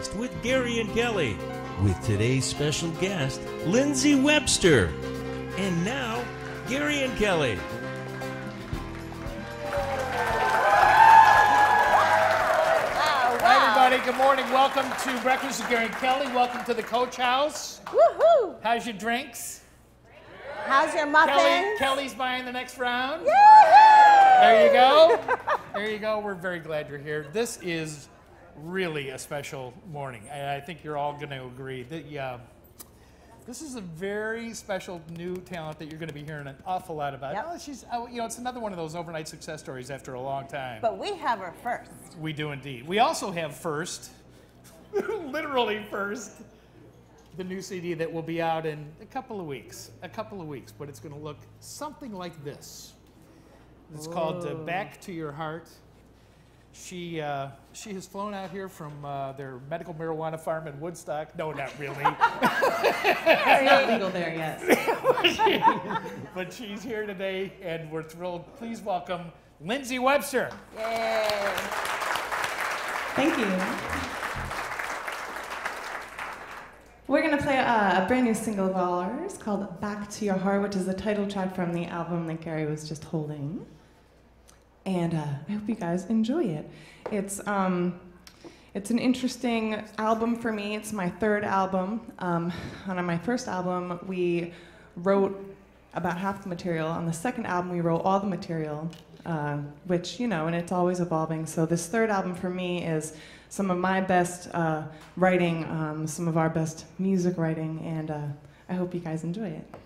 Breakfast with Gary and Kelly, with today's special guest, Lindsey Webster. And now, Gary and Kelly. Hi, everybody. Good morning. Welcome to Breakfast with Gary and Kelly. Welcome to the Coach House. Woohoo! How's your drinks? How's your muffins? Kelly, Kelly's buying the next round. Woohoo! There you go. There you go. We're very glad you're here. This is really a special morning, and I think you're all going to agree that yeah, this is a very special new talent that you're going to be hearing an awful lot about. Yep. Oh, she's, oh, you know, it's another one of those overnight success stories after a long time. But we have her first. We do indeed. We also have first, literally first, the new CD that will be out in a couple of weeks. A couple of weeks, but it's going to look something like this. It's called uh, Back to Your Heart. She uh, she has flown out here from uh, their medical marijuana farm in Woodstock. No, not really, It's not legal there yet. but she's here today, and we're thrilled. Please welcome Lindsey Webster. Yay! Thank you. We're going to play a, a brand new single of ours called Back to Your Heart, which is the title track from the album that Gary was just holding. And uh, I hope you guys enjoy it. It's, um, it's an interesting album for me. It's my third album. Um, on my first album, we wrote about half the material. On the second album, we wrote all the material, uh, which, you know, and it's always evolving. So this third album for me is some of my best uh, writing, um, some of our best music writing, and uh, I hope you guys enjoy it.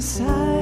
See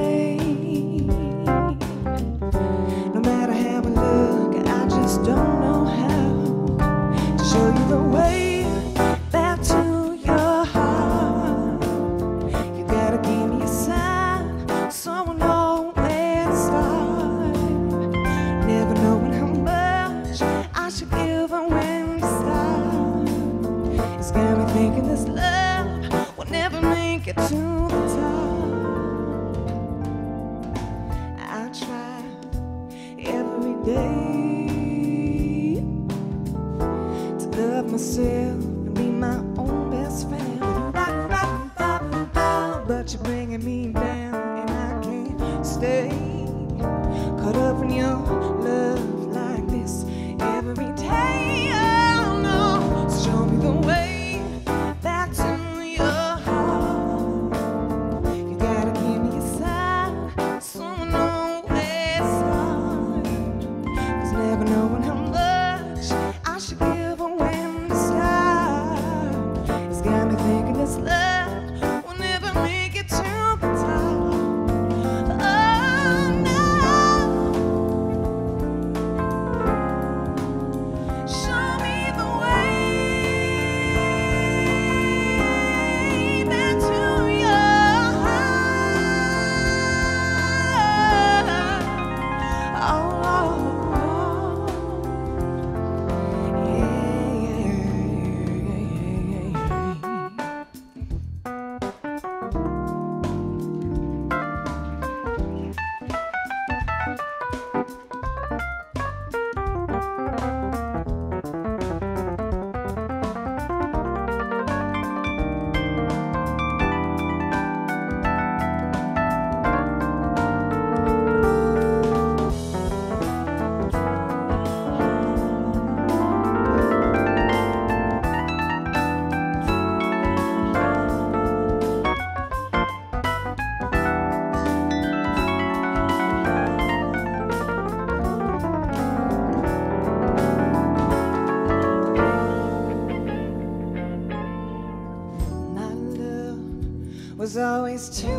always too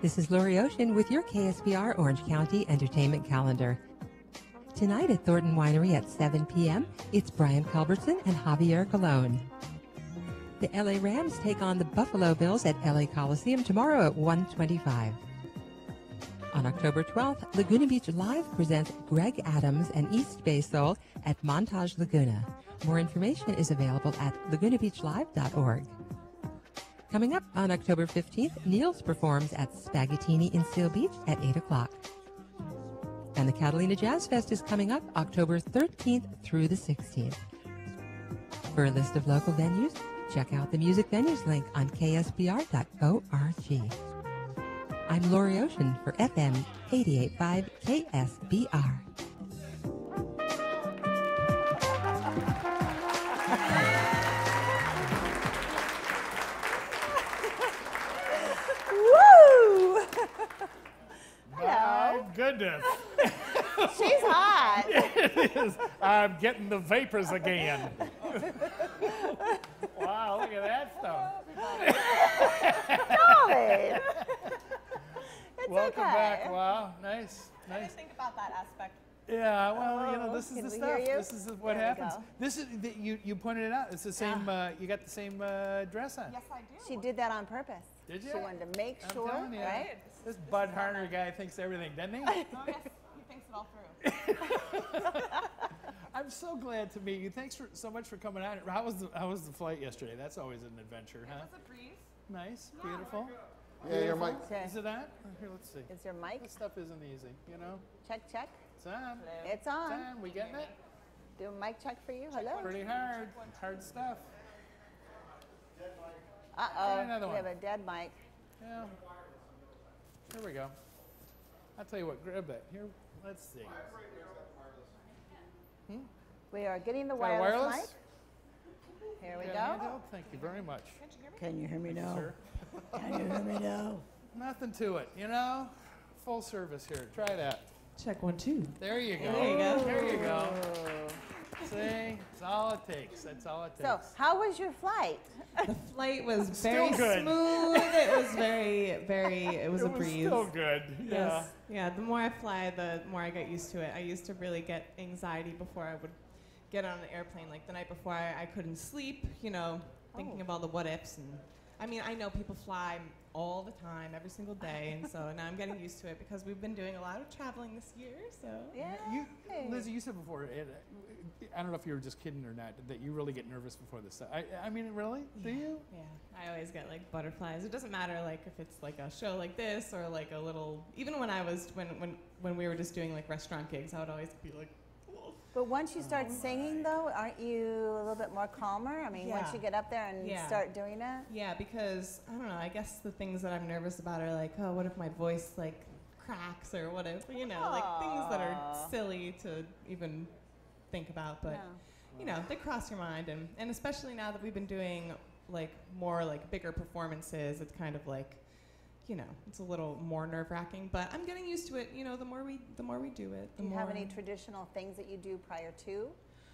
This is Lori Ocean with your KSBR Orange County Entertainment Calendar. Tonight at Thornton Winery at 7 p.m., it's Brian Culbertson and Javier Colon. The LA Rams take on the Buffalo Bills at LA Coliseum tomorrow at 1:25. On October 12th, Laguna Beach Live presents Greg Adams and East Bay Soul at Montage Laguna. More information is available at lagunabeachlive.org. Coming up on October 15th, Nils performs at Spaghettini in Seal Beach at 8 o'clock. And the Catalina Jazz Fest is coming up October 13th through the 16th. For a list of local venues, check out the music venues link on ksbr.org. I'm Lori Ocean for FM 885 KSBR. Goodness. She's hot. it is. I'm getting the vapors again. wow, look at that stuff. Golly. It's Welcome okay. back. Wow, nice, nice. think about that aspect. Yeah, well, you know, Oh, this is the stuff. This is what There happens. This is the, you. You pointed it out. It's the same. Uh, you got the same uh, dress on. Yes, I do. She did that on purpose. Did She ya? wanted to make I'm sure, you. right? This Bud Harner guy thinks everything, doesn't he? Oh, yes, he thinks it all through. I'm so glad to meet you. Thanks for so much for coming out. How was the How was the flight yesterday? That's always an adventure, huh? It's a breeze. Nice, beautiful. Yeah, your mic. Okay. Is it on? Oh, Here, let's see. Is your mic? This stuff isn't easy, you know. Check, check. It's on. It's on. It's on. We getting it? Do a mic check for you. Hello. Pretty hard. Hard stuff. Uh oh. another We have a dead mic. Yeah. Here we go. I'll tell you what. Grab that. Here. Let's see. We are getting the wireless, wireless? mic. Here we Got go. go. Thank you very much. Can you hear me now? Sir. Can you hear me now? Nothing to it, you know? Full service here. Try that. Check one, two. There you go. There you go. There you go. See? That's all it takes. That's all it takes. So, how was your flight? The flight was very good. smooth. It was very, very. It was it a was breeze. still good. Yeah. Yes. Yeah. The more I fly, the more I get used to it. I used to really get anxiety before I would get on an airplane. Like the night before, I, I couldn't sleep. You know, thinking Oh. of all the what ifs. And I mean, I know people fly all the time, every single day, and so now I'm getting used to it because we've been doing a lot of traveling this year. So. Yeah. You, Lizzie, you said before, it, I don't know if you were just kidding or not, that you really get nervous before this stuff. I, I mean, really? Do you? Yeah, I always get like butterflies. It doesn't matter like if it's like a show like this or like a little. Even when I was when when when we were just doing like restaurant gigs, I would always be like, But once you start singing, though, aren't you a little bit more calmer? I mean, once you get up there and Yeah. start doing it. yeah, because I don't know. I guess the things that I'm nervous about are like, oh, what if my voice like cracks or what if you know like things that are silly to even think about, but. No. you know, they cross your mind, and, and especially now that we've been doing like more like bigger performances, it's kind of like, you know, it's a little more nerve wracking. But I'm getting used to it. You know, the more we the more we do it, the Do you more. have any traditional things that you do prior to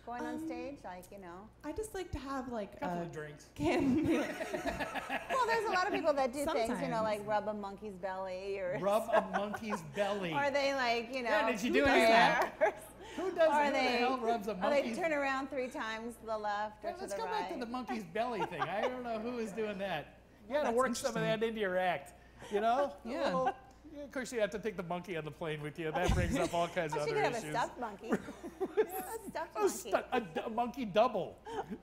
going on Um, stage? Like, you know. I just like to have like a couple a of drinks. can Well, there's a lot of people that do things, you know, like rub a monkey's belly or. Rub a monkey's belly. Or they like, you know. Yeah, did you do any of that? Who does Or who the they, hell rubs a or they turn around three times to the left or Yeah, to let's go right. back to the monkey's belly thing. I don't know who is doing that. You gotta work some of that into your act. You know? Yeah. little- yeah, of course, you have to take the monkey on the plane with you. That brings up all kinds of she other could have a stuffed monkey. yeah, a stuffed A, monkey. stu- a d- a monkey double.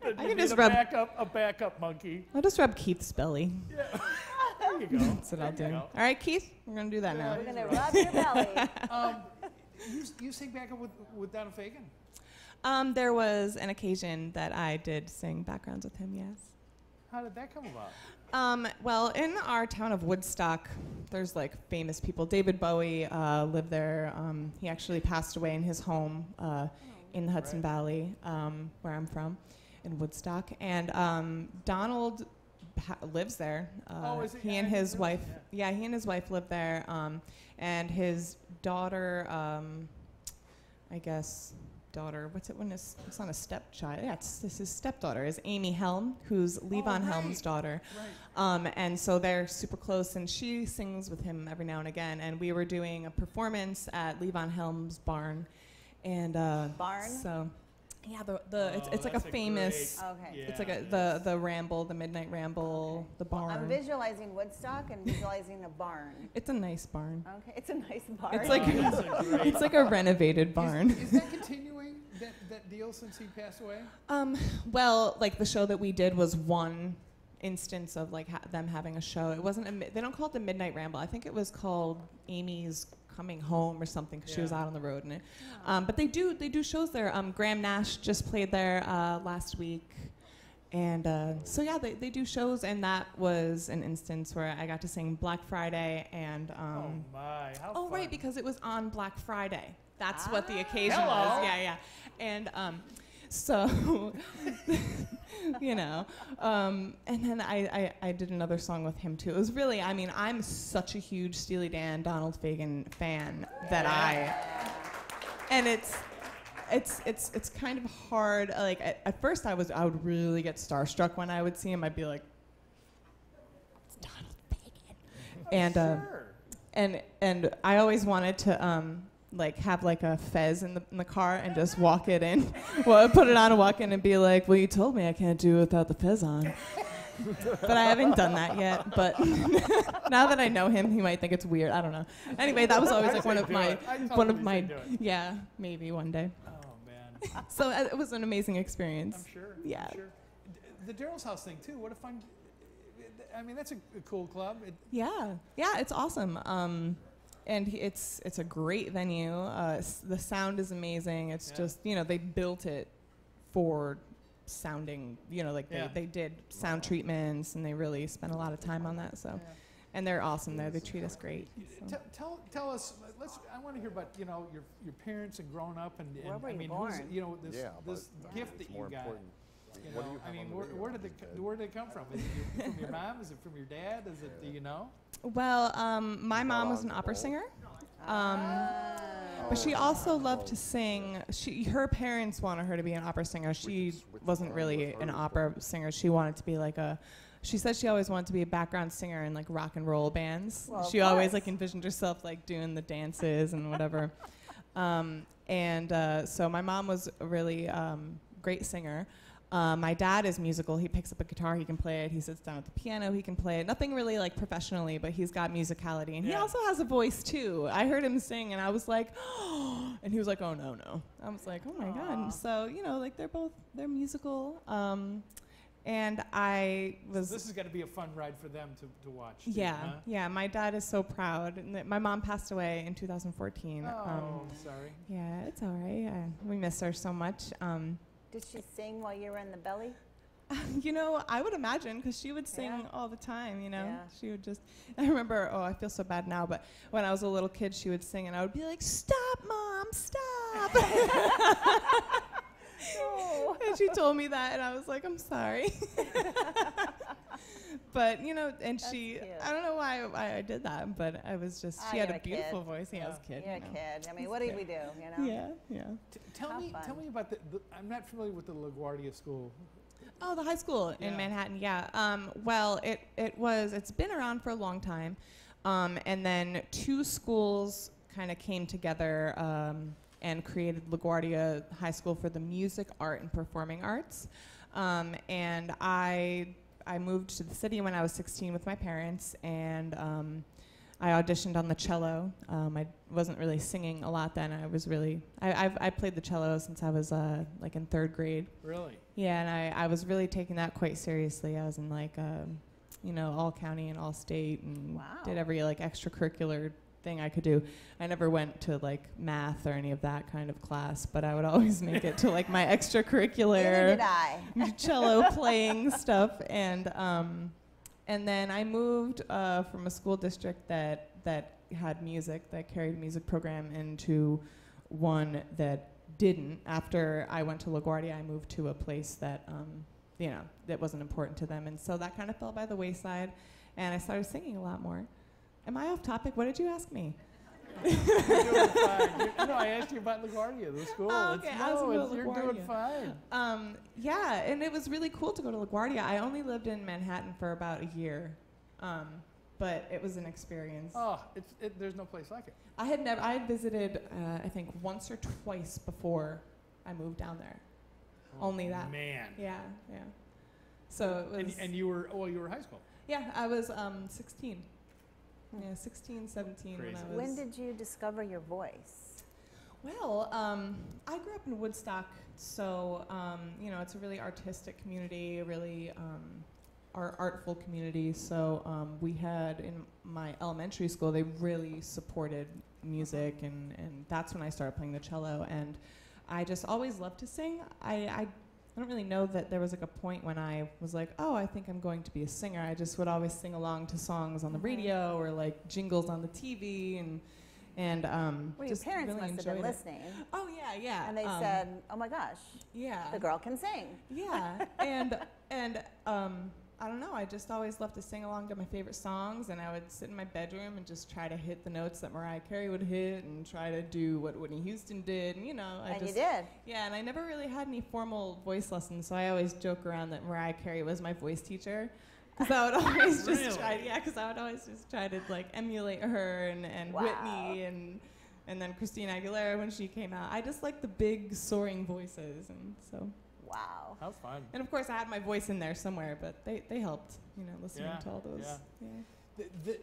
I can just a rub- backup, a backup monkey. I'll just rub Keith's belly. Yeah. There you go. That's what I'll do. There All right, Keith, we're gonna do that now. We're gonna rub your belly. Um, you, you sing backup with, with Donald Fagen? Um, there was an occasion that I did sing backgrounds with him. Yes. How did that come about? Um, well, in our town of Woodstock, there's like famous people. David Bowie uh, lived there. Um, he actually passed away in his home uh, in the Hudson Right. Valley, um, where I'm from, in Woodstock. And um, Donald ha- lives there. Uh, Oh, is he? he and his wife. that. Yeah, he and his wife live there. Um, and his daughter, um, I guess, daughter. What's it when it's, it's not a stepchild? Yeah, it's this is stepdaughter is Amy Helm, who's Levon Helm's right. daughter. Right. Um, and so they're super close, and she sings with him every now and again. And we were doing a performance at Levon Helm's barn, and uh, Barn? So, yeah, the, the it's, Oh, it's like a that's a famous. great- Okay. Yeah, It's like a, it the the ramble, the midnight ramble, the barn. I'm visualizing Woodstock and visualizing a barn. it's a nice barn. Okay, it's a nice barn. It's like Oh, that's a great- it's like a renovated barn. Is, is that continuing, that, that deal since he passed away? Um, well, like the show that we did was one instance of like ha- them having a show. It wasn't. A mi- they don't call it the Midnight Ramble. I think it was called Amy's Coming Home or something because she was out on the road. And it, um, but they do they do shows there. Um, Graham Nash just played there uh, last week. And uh, so yeah, they, they do shows, and that was an instance where I got to sing Black Friday and um, oh my, how Oh, right, because it was on Black Friday. That's what the occasion Hello. was. Yeah, yeah. And um, so, you know, um, and then I, I, I did another song with him too. It was really, I mean, I'm such a huge Steely Dan, Donald Fagen fan that I, and it's, it's it's it's kind of hard. Like at, at first, I was I would really get starstruck when I would see him. I'd be like, "It's Donald Fagen," and uh, and and I always wanted to um like have like a fez in the in the car and just walk it in. well, put it on and walk in and be like, "Well, you told me I can't do it without the fez on." but I haven't done that yet. But now that I know him, he might think it's weird. I don't know. Anyway, that was always like one of my one of my say do it. yeah maybe one day. Oh man, So uh, it was an amazing experience. I'm sure. Yeah. I'm sure. D- The Daryl's House thing too. What a fun. I mean, that's a, a cool club. It, Yeah, yeah, it's awesome. Um, and he- it's it's a great venue. Uh, s- the sound is amazing. It's Yeah. just you know they built it for sounding. You know, like Yeah. they, they did sound treatments and they really spent a lot of time on that. So, and they're awesome there. They treat us great. so. Tell, tell, tell us. Let's. I want to hear about you know your your parents and growing up and, and I mean born? who's you know this Yeah, this gift it's that more you got. important. You What do know, you I mean, on the where, radio where did they the where did it come from? Is it your, from your mom? Is it from your dad? Is it do you know? Well, um, my mom was an opera singer. Um, but she also loved to sing. She, her parents wanted her to be an opera singer. She wasn't really an opera singer. She wanted to be like a. She said she always wanted to be a background singer in like rock and roll bands. Well, she always like envisioned herself like doing the dances and whatever. um, and uh, so my mom was a really um, great singer. Uh, my dad is musical. He picks up a guitar, he can play it. He sits down at the piano, he can play it. Nothing really like professionally, but he's got musicality. And he also has a voice too. I heard him sing and I was like, oh, and he was like, oh no, no. I was like, oh my Aw. God. So, you know, like they're both, they're musical. Um, and I was. This is going to be a fun ride for them to, to watch. too, yeah, huh? yeah. My dad is so proud. And my mom passed away in 2014. Oh, Um, sorry. yeah, it's all right. We miss her so much. Um, Did she sing while you were in the belly? you know, I would imagine because she would sing Yeah. all the time. You know, Yeah. she would just. I remember. Oh, I feel so bad now. But when I was a little kid, she would sing, and I would be like, "Stop, mom, stop!" and she told me that, and I was like, "I'm sorry." But you know, and That's she. cute. I don't know why, why I did that, but I was just. Ah, she had you're a a kid. beautiful voice. Yeah, I was a kid. You're you a know. kid. I mean, It's what did we do? You know. Yeah, yeah. T- tell How me, tell me about the, the. I'm not familiar with the LaGuardia School. Oh, the high school Yeah. in Manhattan. Yeah. Um, well, it it was. It's been around for a long time, um, and then two schools kind of came together um, and created LaGuardia High School for the music, art, and performing arts. Um, and I I moved to the city when I was 16 with my parents, and um, I auditioned on the cello. Um, I wasn't really singing a lot then. I was really I I've, I played the cello since I was uh, like in third grade. Really? Yeah, and I, I was really taking that quite seriously. I was in like, um, you know, all county and all state, and Wow. did every like extracurricular thing I could do. I never went to like math or any of that kind of class, but I would always make it to like my extracurricular did I. cello playing stuff, and um, and then I moved uh, from a school district that that had music that carried a music program into one that didn't. After I went to LaGuardia, I moved to a place that um, you know that wasn't important to them, and so that kind of fell by the wayside, and I started singing a lot more. Am I off topic? What did you ask me? You're doing fine. You- no, I asked you about LaGuardia, the school. Oh, It's- okay, no, ask me it's- you're doing fine. Um, yeah, and it was really cool to go to LaGuardia. I only lived in Manhattan for about a year, um, but it was an experience. Oh, it's, it, there's no place like it. I had never, I had visited, uh, I think once or twice before I moved down there. Only that. Oh, Man. Yeah, yeah. So it And, was, and you were, oh, you were high school. yeah, I was um, 16. Yeah, 16, 17 when I was. When did you discover your voice? Well, um, I grew up in Woodstock, so um, you know it's a really artistic community, a really um, art- artful community. So um, we had in my elementary school, they really supported music, and, and that's when I started playing the cello. And I just always loved to sing. I, I I don't really know that there was like a point when I was like, oh, I think I'm going to be a singer. I just would always sing along to songs on the Mhm. radio or like jingles on the TV and and um, Well, your parents really must have been enjoyed it. listening, Oh yeah, yeah. and they um, said, "Oh my gosh, yeah, the girl can sing." yeah, and and um, I don't know. I just always loved to sing along to my favorite songs, and I would sit in my bedroom and just try to hit the notes that Mariah Carey would hit, and try to do what Whitney Houston did. And you know, I and just you did. yeah. And I never really had any formal voice lessons, so I always joke around that Mariah Carey was my voice teacher. Because I would always just Really? try, yeah. Because I would always just try to like emulate her and, and Wow. Whitney and and then Christina Aguilera when she came out. I just like the big soaring voices, and so Wow. How fun. and of course, I had my voice in there somewhere, but they, they helped, you know, listening Yeah, to all those. yeah. Yeah. The, the,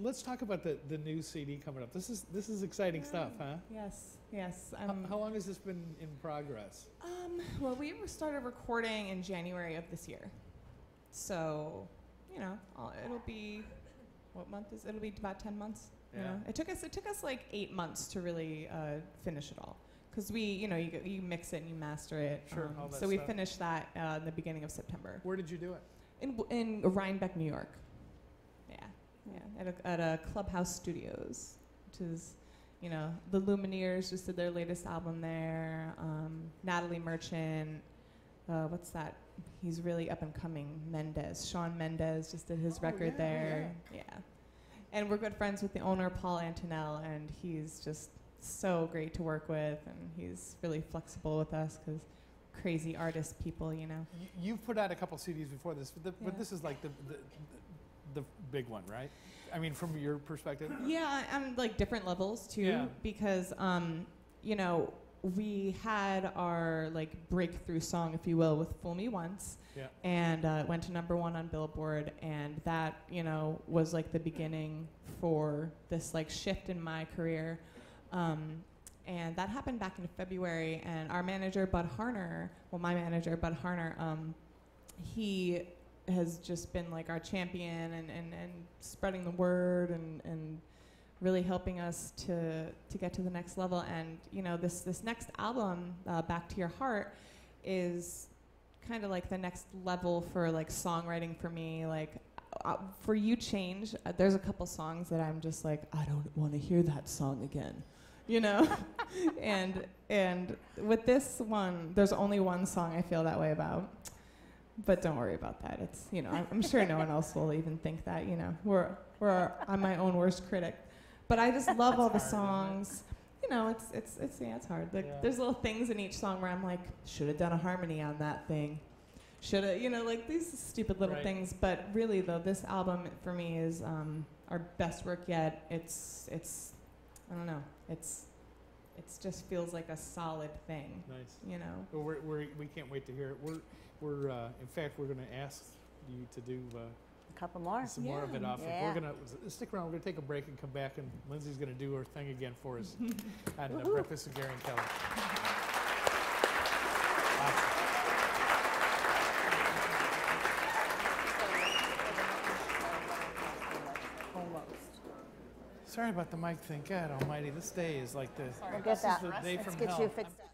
let's talk about the, the new CD coming up. This is this is exciting stuff, huh? Yes, yes. How, Um, how long has this been in progress? um, well, we started recording in January of this year. So, you know, I'll- it'll be, what month is It'll be about 10 months. You Yeah. know? It took us, it took us like eight months to really uh, finish it all. Because we, you know, you, go- you mix it and you master it. Sure, um, all that so we stuff. finished that uh, in the beginning of September. Where did you do it? In, w- in Rhinebeck, New York. Yeah, yeah, at a, at a Clubhouse Studios, which is, you know, the Lumineers just did their latest album there. Um, Natalie Merchant, uh, what's that he's really up and coming. Mendes, Shawn Mendes, just did his Oh, record yeah, there. Yeah. and we're good friends with the owner, Paul Antonell, and he's just so great to work with, and he's really flexible with us because crazy artist people, you know. Y- You've put out a couple CDs before this, but, the, but this is like the, the, the big one, right? I mean, from your perspective. Yeah, and like different levels too, Yeah. because um, you know we had our like breakthrough song, if you will, with "Fool Me Once," Yeah. and uh, it went to number one on Billboard, and that you know was like the beginning for this like shift in my career. Um, and that happened back in February, and our manager Bud Harner, well, my manager Bud Harner, um, he has just been like our champion and, and, and spreading the word and, and really helping us to, to get to the next level. And you know, this this next album, uh, Back to Your Heart, is kind of like the next level for like songwriting for me. Like uh, for you, change. Uh, there's a couple songs that I'm just like, I don't want to hear that song again. You know, and and with this one, there's only one song I feel that way about but don't worry about that. It's you know I'm, I'm sure no one else will even think that. You know we're we're I'm my own worst critic, but I just love all the songs. You know it's it's it's yeah it's hard. Like Yeah. there's little things in each song where I'm like should have done a harmony on that thing. Should have you know like these stupid little Right. things. But really though this album for me is um, our best work yet. It's it's I don't know. It's it's just feels like a solid thing. Nice. You know. Well, we're, we're, we can't wait to hear it. We're, we're uh, in fact, we're going to ask you to do uh, A couple more. some more of it off. Yeah. We're going to stick around. We're going to take a break and come back, and Lindsey's going to do her thing again for us on uh, Breakfast with Gary and Kelly. Awesome. Almost. Sorry about the mic thing. God Almighty, this day is like the. We'll this get that. is the day Let's from get hell. you fixed up.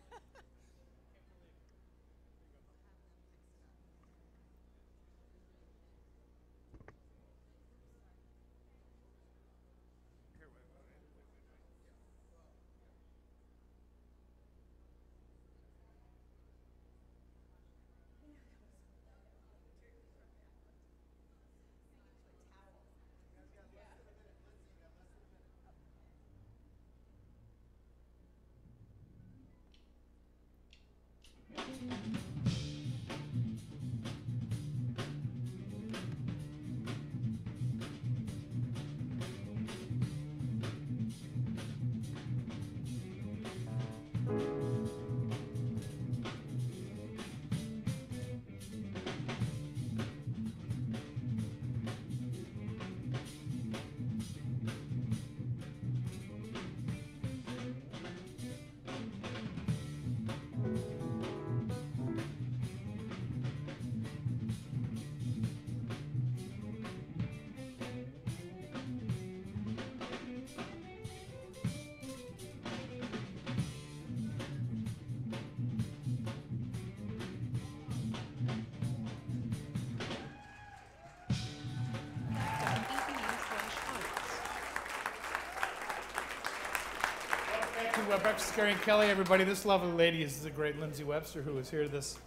Uh, Breakfast Gary and Kelly, everybody. This lovely lady is the great Lindsey Webster, who is here. This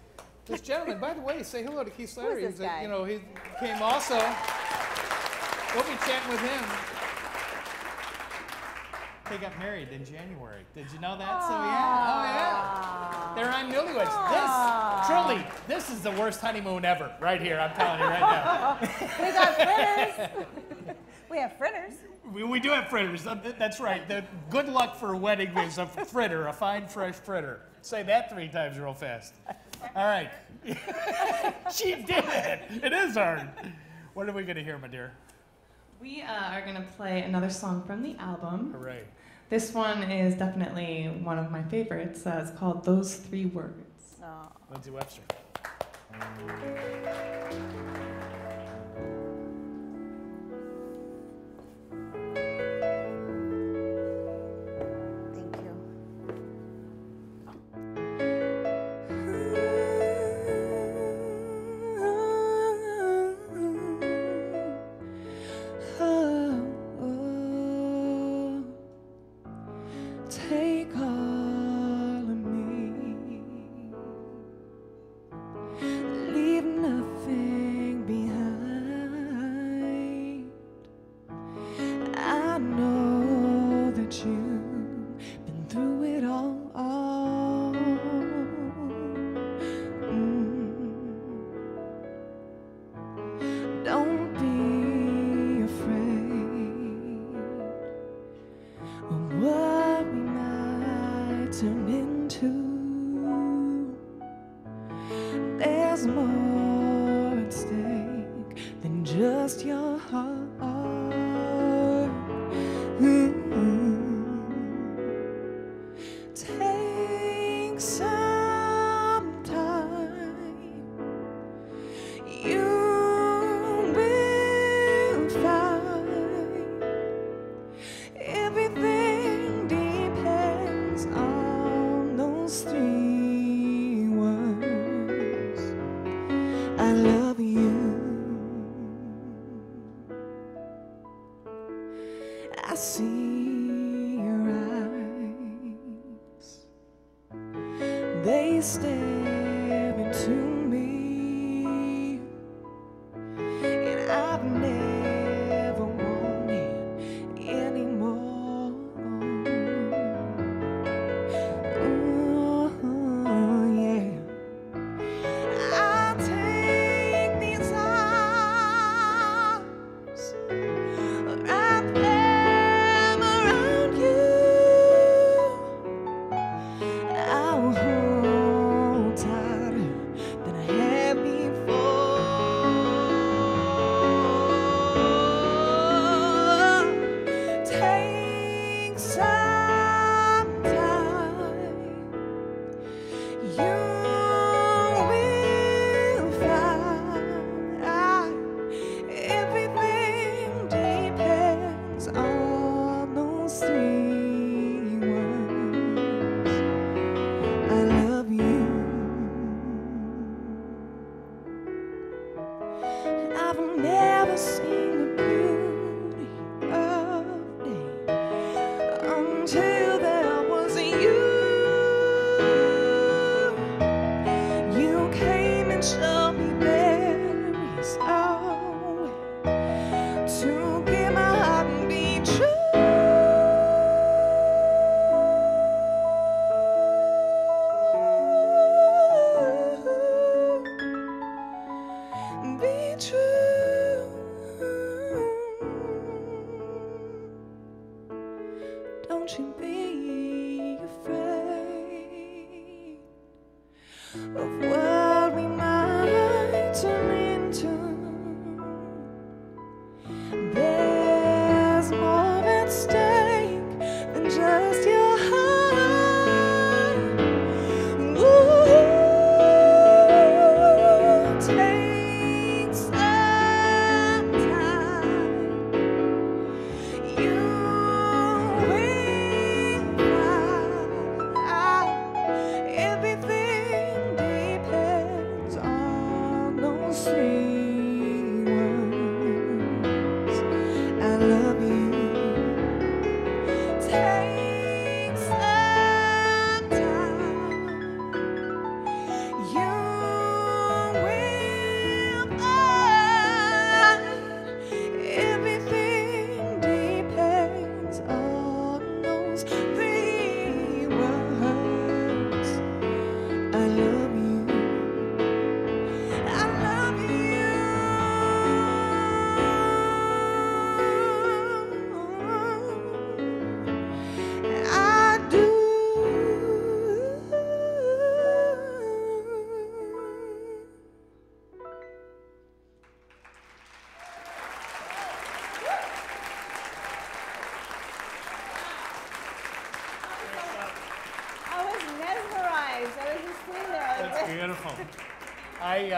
this gentleman, by the way, say hello to Keith Slattery. this He's a- guy? you know, he came also. We'll be chatting with him. They got married in January. Did you know that? So yeah, oh yeah. They're on newlyweds. This, truly, this is the worst honeymoon ever, right here. I'm telling you right now. We got fritters. we have fritters. We, we do have fritters. Uh, That's right. The good luck for a wedding is a fritter, a fine, fresh fritter. Say that three times real fast. All right. she did it. It is hard. What are we going to hear, my dear? We uh, are going to play another song from the album. Hooray. This one is definitely one of my favorites. Uh, it's called Those Three Words. Oh. Lindsey Webster.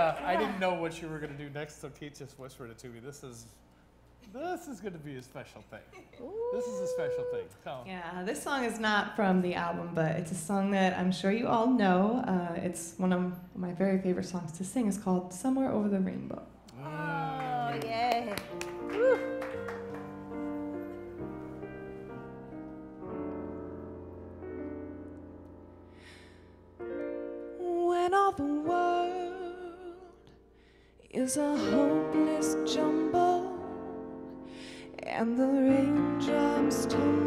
uh, I didn't know what you were going to do next, so Kate just whispered it to me. This is this is going to be a special thing. Ooh. This is a special thing. Come. Yeah, this song is not from the album, but it's a song that I'm sure you all know. Uh, it's one of my very favorite songs to sing. It's called Somewhere Over the Rainbow. Oh yeah. a hopeless jumble, and the raindrops tumble.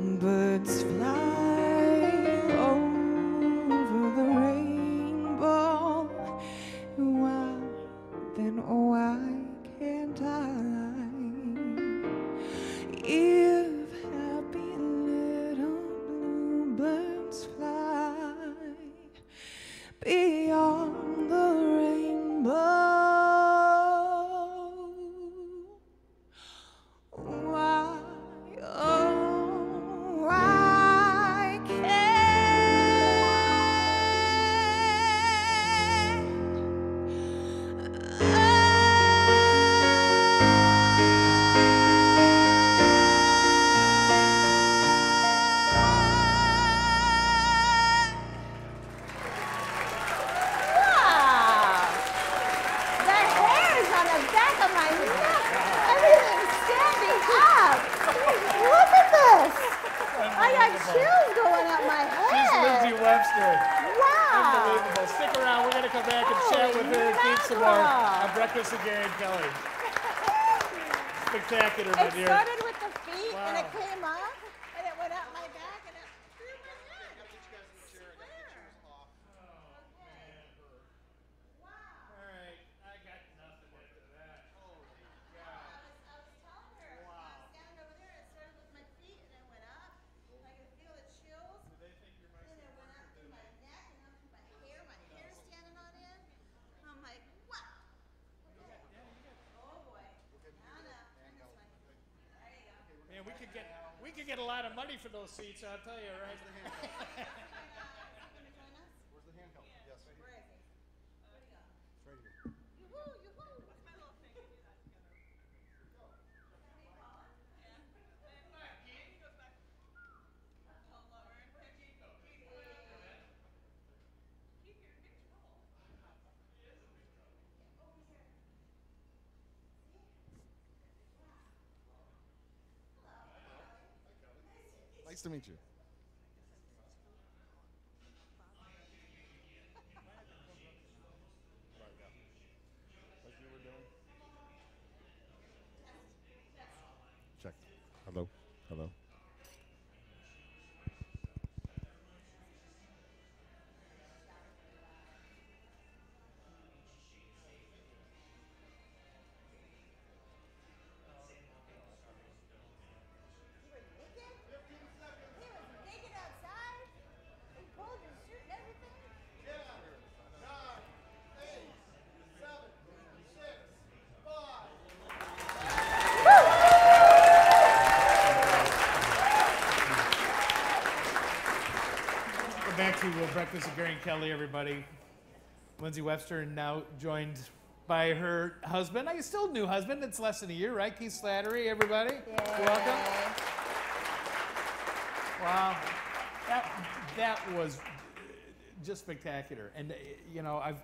birds Man, we could get we could get a lot of money for those seats. I'll tell you, right? Gonna join us? Where's the handheld? Yes, right Where is he? Where'd he go? It's right here. Yoo-hoo, yoo-hoo. What's my little thing? Nice to meet you. Back to Breakfast with Gary and Kelly, everybody. Lindsey Webster, now joined by her husband. I still new husband. It's less than a year, right? Keith Slattery, everybody. Welcome. Wow, that that was just spectacular. And uh, you know, I've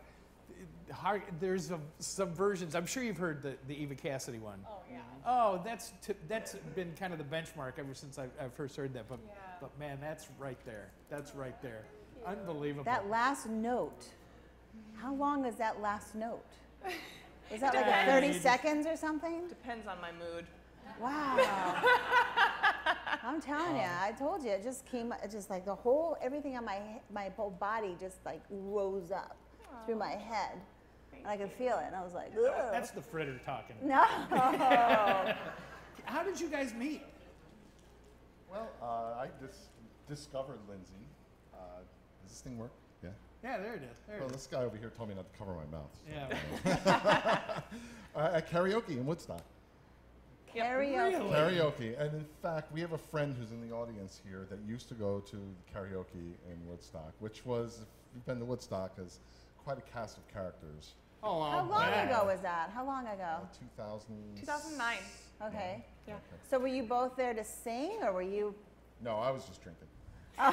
hard, there's a, some versions. I'm sure you've heard the, the Eva Cassidy one. Oh yeah. Oh, that's t- that's been kind of the benchmark ever since I've, I've first heard that. But but man, that's right there. That's right there. Unbelievable. That last note. How long is that last note? Is that like a 30 seconds or something? Depends on my mood. Wow. I'm telling you, I told you, it just came, it just like the whole, everything on my, my whole body just like rose up through my head. And I could feel it. And I was like, Ugh. that's the fritter talking. no. How did you guys meet? Well, uh, I dis- discovered Lindsey. Uh, does this thing work? Yeah. Yeah, there it is. There Well, it is. this guy over here told me not to cover my mouth. so- Yeah. Uh, at karaoke in Woodstock. Karaoke. Really? Karaoke, and in fact, we have a friend who's in the audience here that used to go to karaoke in Woodstock, which was, if you've been to Woodstock, is quite a cast of characters. Oh, How long man. ago was that? How long ago? Uh, 2000. 2009. Okay. Yeah. So were you both there to sing or were you? No, I was just drinking.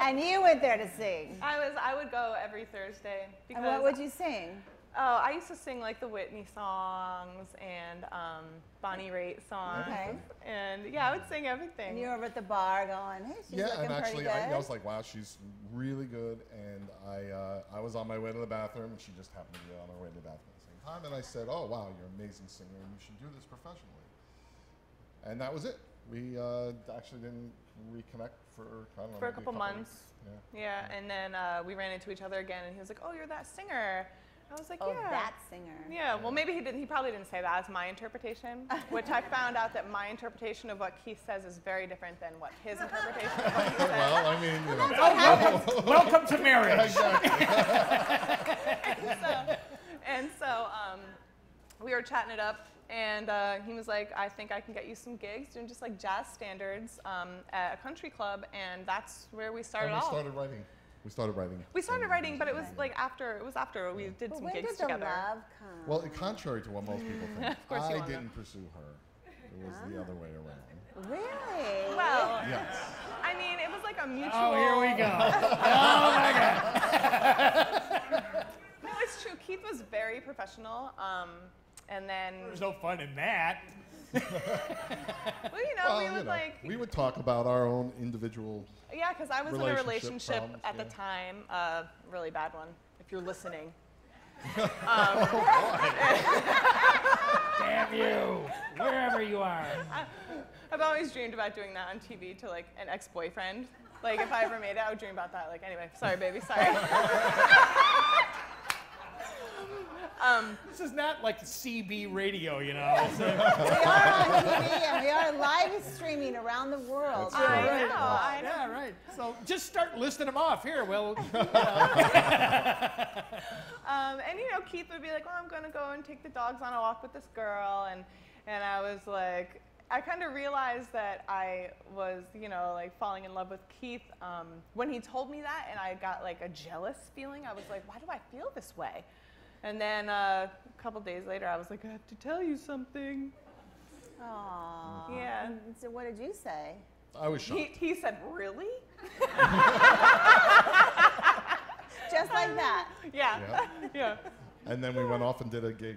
And you went there to sing. I was I would go every Thursday because And what would you sing? oh I used to sing like the Whitney songs and um, Bonnie Raitt songs Okay. and yeah I would sing everything. And you were over at the bar going, hey, she's yeah, looking and pretty actually, good. I, I was like, wow, she's really good. And I, uh, I was on my way to the bathroom, and she just happened to be on her way to the bathroom at the same time. And I said, oh, wow, you're an amazing singer, and you should do this professionally. And that was it. We uh, actually didn't reconnect for, I don't know, For a maybe couple months. weeks. Yeah. Yeah, and then uh, we ran into each other again, and he was like, "Oh, you're that singer." I was like, oh, "Yeah." that singer. Yeah, well, maybe he didn't. He probably didn't say that as my interpretation, which I found out that my interpretation of what Keith says is very different than what his interpretation of what he says. Well, I mean, you know. welcome, welcome to marriage. so, and so um, we were chatting it up, and uh, he was like, I think I can get you some gigs doing just like jazz standards um, at a country club, and that's where we started And we off. started writing. We started writing. we started writing, but it was like after it was after we did But some when gigs did the together. love come? Well, contrary to what most people think, Of course I didn't pursue her. It was the other way around. really? Well, Yes. I mean, it was like a mutual. Oh, here we go. Oh my God. No, it's true. Keith was very professional. Um, and then, There's no fun in that. well, you know, Well, we you would know, like, we would talk about our own individual. yeah, because I was in a relationship relationship problems, at the time, a really bad one, if you're listening. Um, oh, Damn you, wherever you are. I've always dreamed about doing that on TV to like an ex-boyfriend. Like if I ever made it, I would dream about that. Like anyway, sorry, baby, sorry. Um, This is not like CB radio, you know. It's a- We are on TV and we are live streaming around the world. That's I right. know, I know. yeah, right. So just start listing them off here. Well, Um, and you know, Keith would be like, "Well, I'm gonna go and take the dogs on a walk with this girl," and and I was like, I kind of realized that I was, you know, like falling in love with Keith um, when he told me that, and I got like a jealous feeling. I was like, why do I feel this way? And then uh, a couple days later, I was like, I have to tell you something. Aww. Yeah. And So what did you say? I was shocked. He, he said, really? Just like that. Yeah. Yeah. yeah. And then we went off and did a gig.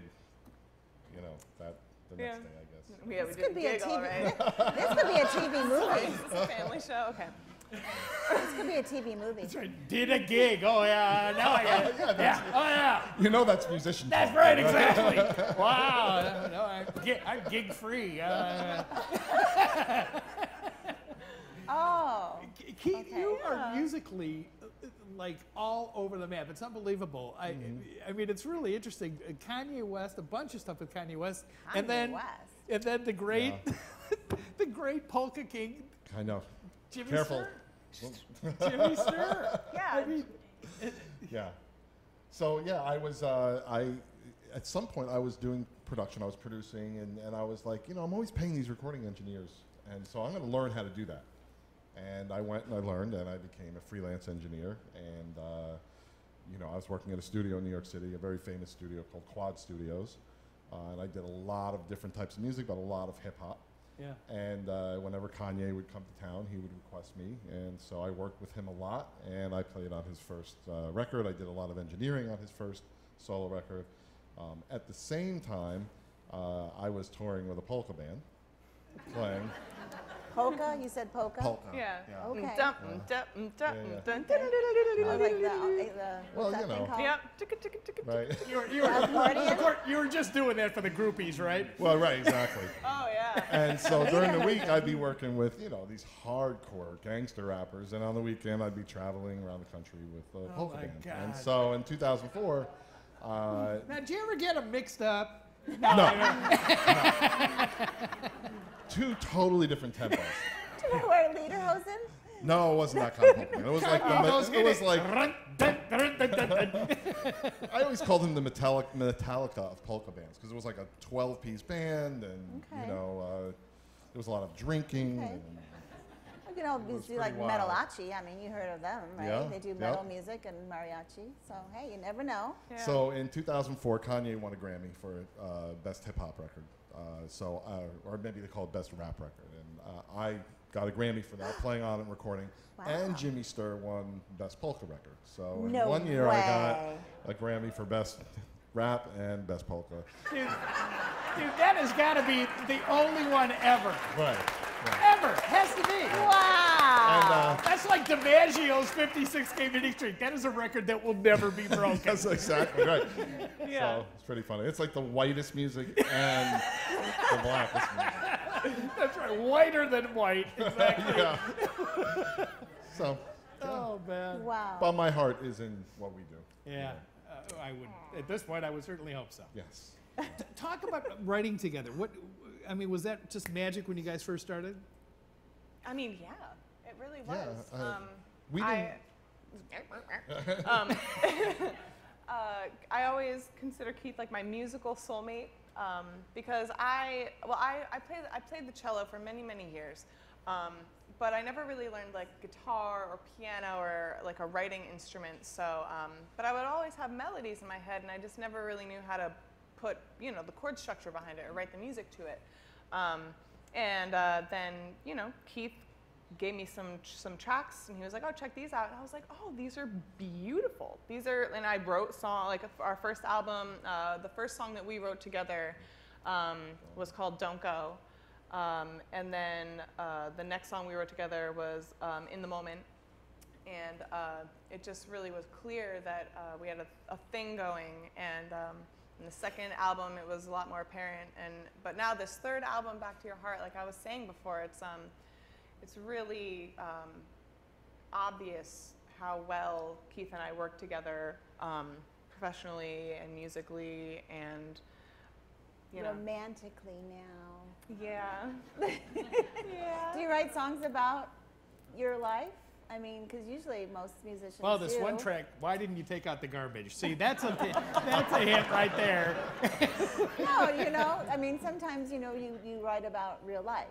You know, that the next Yeah. day, I guess. Yeah, we This did could be a gig, all TV. right. This could be a TV movie. Is this a family show? Okay. This could be a TV movie. that's right. Did a gig. Oh yeah, now I get it. Yeah, Yeah. Oh yeah. You know that's musician. That's talk, right, exactly. wow. No, I'm, gig, I'm gig free. Uh, Oh. Keith, Okay. you are musically uh, like all over the map. It's unbelievable. I, I mean, it's really interesting. Uh, Kanye West, a bunch of stuff with Kanye West, and Kanye then West. and then the great, the great polka king, I know. Jimmy Careful. Sturr. Jimmy Sturr. Yeah. I mean, Yeah. So yeah, I was uh, I at some point I was doing production. I was producing, and, and I was like, you know, I'm always paying these recording engineers, and so I'm going to learn how to do that. And I went and I learned, and I became a freelance engineer. And uh, you know, I was working at a studio in New York City, a very famous studio called Quad Studios, uh, and I did a lot of different types of music, but a lot of hip hop. Yeah. And uh, whenever Kanye would come to town, he would request me. And so I worked with him a lot. And I played on his first uh, record. I did a lot of engineering on his first solo record. Um, at the same time, uh, I was touring with a polka band, playing Polka? You said polka? polka. Yeah. Okay. Mm, dum, dum, dum, Yeah, yeah. dun, Oh, like the, the Well, what's that you thing know. called? Yep. Right. You were, you, were, Accordion? of course, you were just doing that for the groupies, right? well, right, exactly. Oh, yeah. And so during the week, I'd be working with, you know, these hardcore gangster rappers. And on the weekend, I'd be traveling around the country with a polka my band. And so in 2004, uh, Now, did you ever get them mixed up? two totally different tempos. Do you wear lederhosen? No, it wasn't that kind of polka. band. It was like the, me- it was like. I always called him the Metallic, Metallica of polka bands because it was like a 12-piece band, and Okay. you know, uh, there was a lot of drinking. Okay. And, You know, you was do like pretty wild. Metalachi. I mean, you heard of them, right? Yeah, They do yep. metal music and mariachi. So, hey, you never know. Yeah. So in 2004, Kanye won a Grammy for uh, best hip hop record. Uh, so, uh, or maybe they call it best rap record, and uh, I got a Grammy for that, playing on and recording. Wow. And Jimmy Sturr won best polka record. So in No one year, I got a Grammy for best rap and best polka. Dude, dude, that has got to be the only one ever. Right. Ever. Has to be. Wow. And, uh, That's like DiMaggio's 56 Game Winning Streak. That is a record that will never be broken. That's exactly right. Yeah. So it's pretty funny. It's like the whitest music and the blackest music. That's right. Whiter than white. Exactly. Yeah. So, Oh, man. wow. but my heart is in what we do. Yeah. Uh, I would, at this point, I would certainly hope so. Yes. Talk about writing together. What, I mean, was that just magic when you guys first started? I mean, yeah, it really Yeah, was. I- um, we I, um, uh, I always consider Keith like my musical soulmate um, because I, well, I, I, played, I played the cello for many, many years. Um, but I never really learned like guitar or piano or like a writing instrument. So, um, but I would always have melodies in my head, and I just never really knew how to put, you know, the chord structure behind it or write the music to it. Um, and uh, then, you know, Keith gave me some some tracks, and he was like, "Oh, check these out." And I was like, "Oh, these are beautiful. These are." And I wrote song like our first album. Uh, the first song that we wrote together um, was called "Don't Go," um, and then uh, the next song we wrote together was um, "In the Moment." And uh, it just really was clear that uh, we had a, a thing going, and um, in the second album, it was a lot more apparent. And but now this third album, Back to Your Heart, like I was saying before, it's um, it's really um, obvious how well Keith and I work together um, professionally and musically, and you know, Romantically now. yeah, yeah. Do you write songs about your life? I mean, because usually most musicians. Well, this do. one track, why didn't you take out the garbage? See, that's a that's a hint right there. No, you know, I mean, sometimes you know you, you write about real life.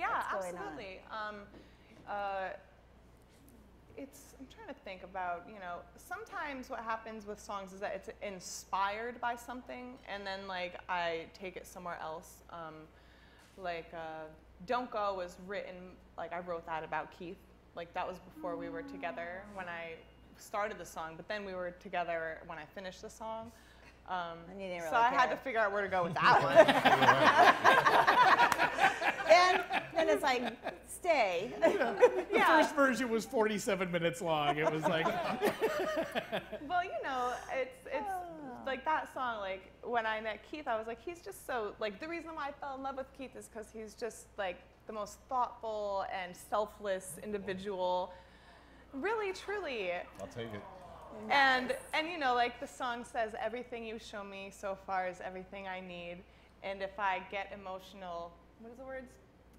Yeah, What's going on. absolutely. Um, uh, it's. I'm trying to think about. You know, sometimes what happens with songs is that it's inspired by something, and then like I take it somewhere else. Um, like uh, "Don't Go" was written. Like I wrote that about Keith. Like that was before we were together when I started the song, but then we were together when I finished the song. Um, And you didn't so really I had to figure out where to go with that one. and then it's like, stay. The first version was 47 minutes long. It was like, well, you know, it's it's Ah. like that song. Like when I met Keith, I was like, he's just so like the reason why I fell in love with Keith is because he's just like the most thoughtful and selfless individual. Really, truly. I'll take it. And and you know, like the song says, everything you show me so far is everything I need. And if I get emotional, what is the words?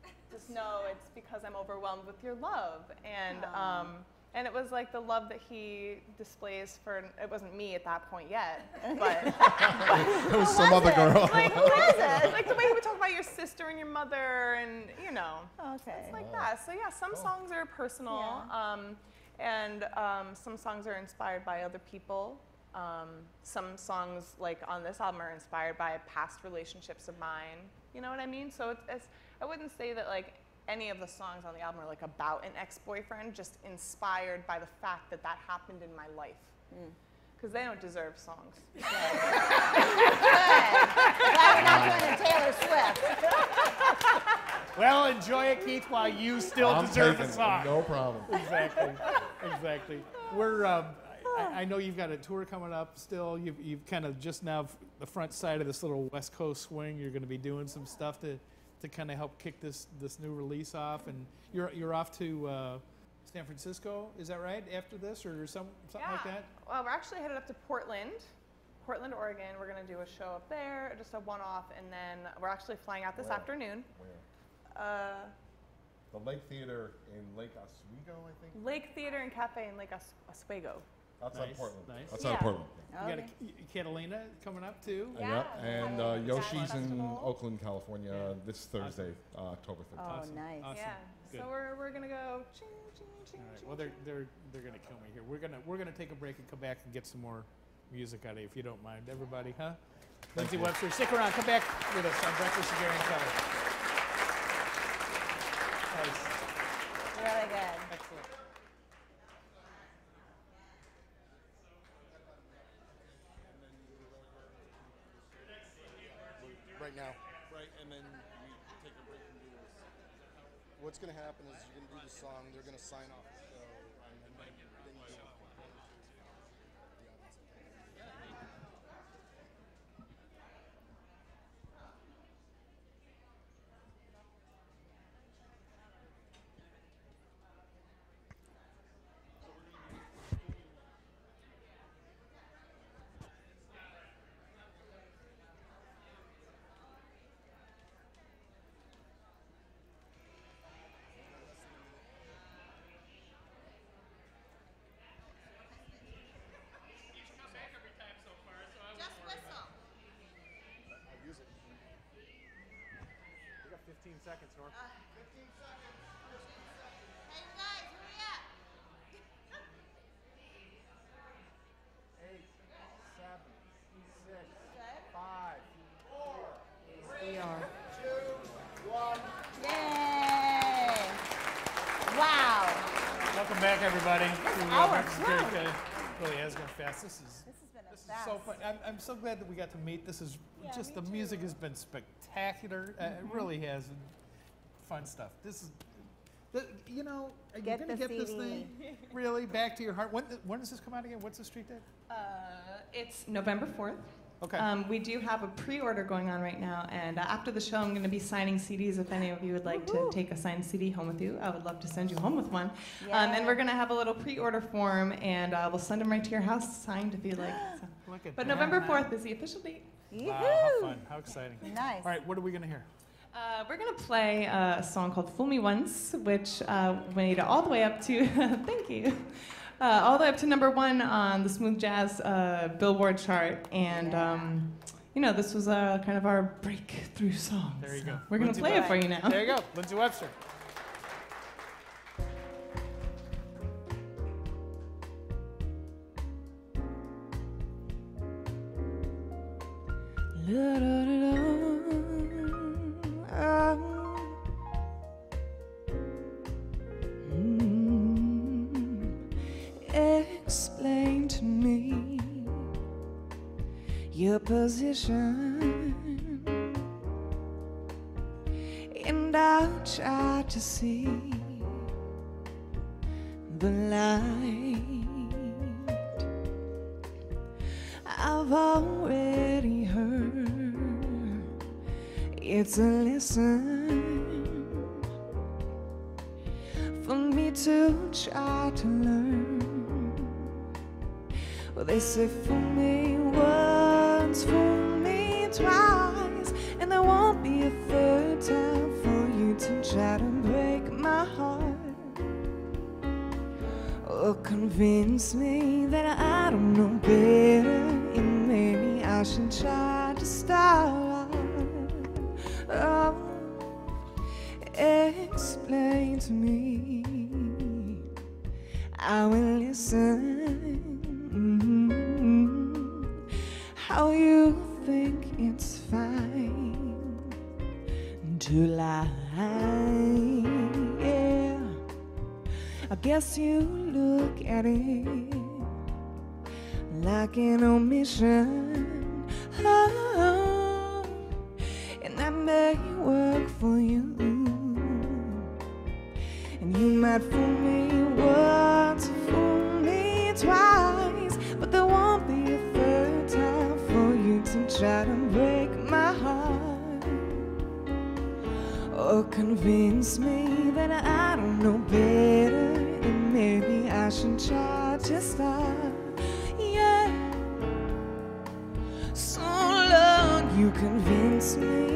Just know it's because I'm overwhelmed with your love. And um, and it was like the love that he displays for. It wasn't me at that point yet, but It was some other girl. like who is it? Like the way he would talk about your sister and your mother, and you know Okay. it's like that. So yeah, some songs are personal, um, and um, some songs are inspired by other people. Um, some songs, like on this album, are inspired by past relationships of mine. You know what I mean? So it's, it's I wouldn't say that like any of the songs on the album are like about an ex-boyfriend, just inspired by the fact that that happened in my life. Because they don't deserve songs. Good. Glad we're not doing a Taylor Swift. well, enjoy it, Keith, while you still I'm deserve taking the it, song. No problem. exactly, exactly. We're. Um, I, I know you've got a tour coming up. Still, you've, you've kind of just now the front side of this little West Coast swing. You're going to be doing some stuff to, to kind of help kick this this new release off. And you're you're off to uh, San Francisco. Is that right? After this, or some something like that? Well, we're actually headed up to Portland, Portland, Oregon. We're going to do a show up there, just a one-off, and then we're actually flying out this Where? afternoon. Where? Uh, The Lake Theater in Lake Oswego, I think. Lake Theater and Cafe in Lake Os- Oswego. Outside Nice, Portland. nice. Outside Yeah. Portland. You got Okay. a, Catalina coming up too. Yep. And uh, Yoshi's in Oakland, California, Yeah. this Thursday, uh, October 13th. Oh, Awesome. nice. Awesome. Yeah. Good. So we're, we're going to go ching, ching, ching, All right. Well, they're they're they're gonna kill me here. We're gonna we're gonna take a break and come back and get some more music out of you if you don't mind, everybody, huh? Lindsey you. Webster, stick around. Come back with us on Breakfast with Gary and Kelly. Nice. Really good. Excellent. right now. Right, and then we take a break and do this. What's going to happen is you're going to do the song, they're going to sign off the show, and then, then you do the audience. Just whistle. I'll use it. We got 15 seconds, Norm. Hey, you guys, hurry up. Eight, seven, six, Good. five. Yay! Wow. Welcome back, everybody. to, uh, hour Breakfast with Gary flew. Kelly. really has gone fast. This is This has been a this is blast. so fun. I'm, I'm so glad that we got to meet. This is Yeah, just me the music has been spectacular. Uh, Mm-hmm. it really has fun stuff. This is. The, you know, are you gonna the get this thing really back to your heart? When, when does this come out again? What's the street date? Uh, it's November 4th. Okay. Um, we do have a pre-order going on right now, and uh, after the show, I'm going to be signing CDs. If any of you would like to take a signed CD home with you, I would love to send you home with one. Um, and we're going to have a little pre-order form, and uh, we'll send them right to your house, signed if you'd like. So. Look at But that. November 4th is the official date. Wow, how Yoo-hoo. fun! How exciting! Nice. All right, what are we gonna hear? Uh, we're going to play uh, a song called Fool Me Once, which uh, made it all the way up to, thank you, uh, all the way up to number one on the Smooth Jazz uh, Billboard chart. And, um, you know, this was uh, kind of our breakthrough song. There you so go. We're going to Lindsey play it for you now. There you go, Lindsey Webster. La, I've already heard it's a lesson for me to try to learn. Well, they say fool me once, fool me twice, and there won't be a third time for you to try to break my heart. Or convince me that I don't know better, should try to start. Oh, explain to me. I will listen. Mhm. How you think it's fine to lie? Yeah. I guess you look at it like an omission. Oh, and that may work for you. And you might fool me once, fool me twice, but there won't be a third time for you to try to break my heart or convince me that I don't know better, convince me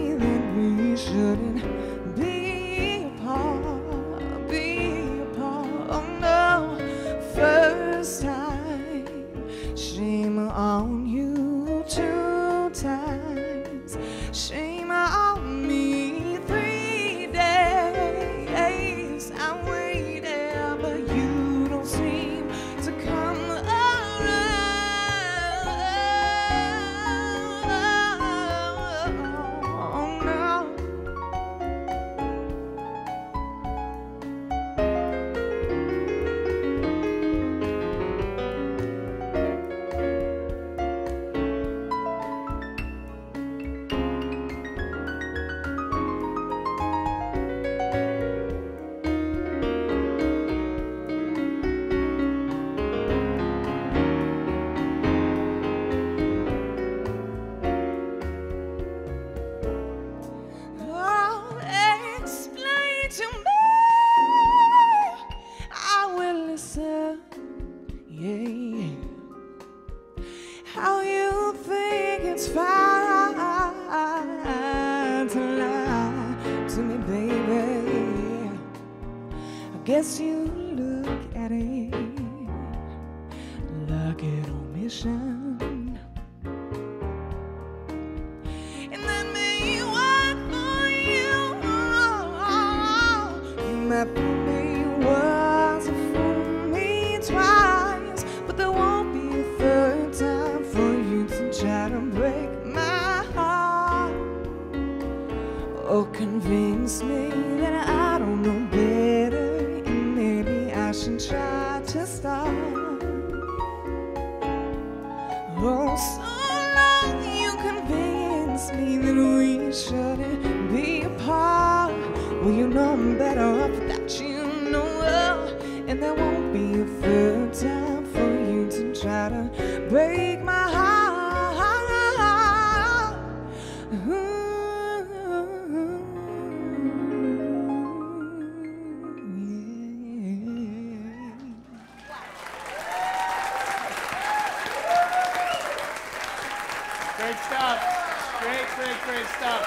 great, stuff.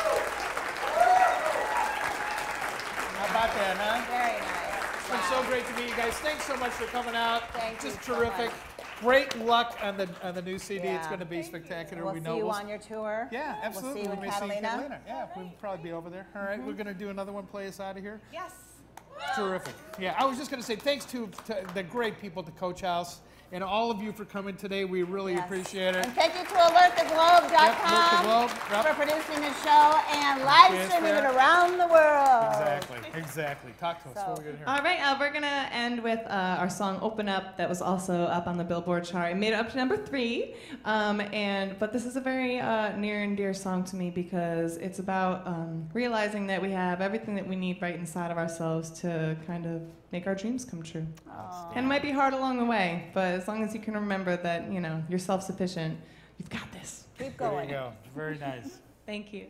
How about that, huh? Very nice. It's been so great to meet you guys. Thanks so much for coming out. Thank you Just so terrific. Great luck on the on the new CD. It's going to be spectacular. We'll we see know you we'll, on your tour. Yeah, absolutely. We'll see you we in may see you in Catalina. Catalina. Yeah, we'll probably be over there. All right, we're mm-hmm. going to do another one. Play us out of here. Yes. Terrific. Yeah, I was just going to say thanks to, to the great people at the Coach House and all of you for coming today. We really Yes. appreciate it. And thank you to alerttheglobe.com Yep, Alert the Globe, yep. for producing the show and live Yes, streaming it around the world. Exactly. Exactly. Talk to us. So- what are we going to hear? All right, uh, we're gonna end with uh, our song "Open Up" that was also up on the Billboard chart. It made it up to number three, um, and but this is a very uh, near and dear song to me because it's about um, realizing that we have everything that we need right inside of ourselves to kind of make our dreams come true. And it might be hard along the way, but as long as you can remember that you know you're self-sufficient, you've got this. Keep going. There going. you go. Very nice. Thank you.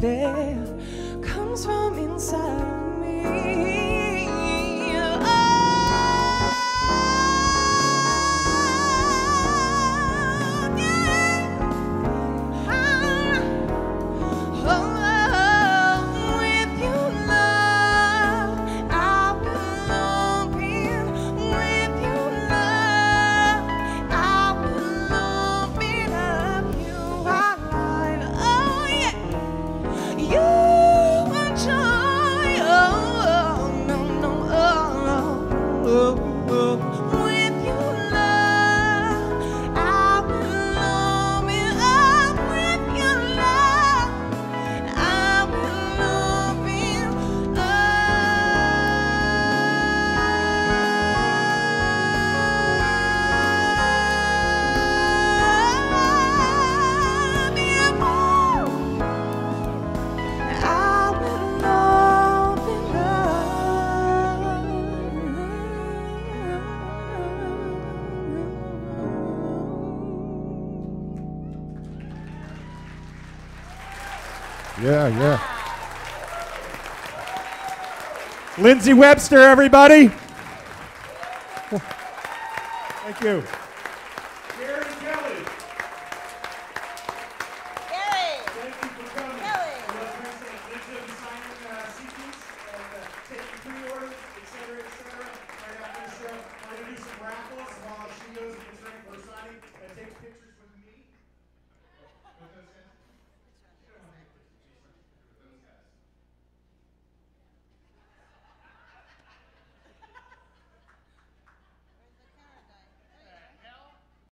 That comes from inside me. Lindsey Webster, everybody. Thank you.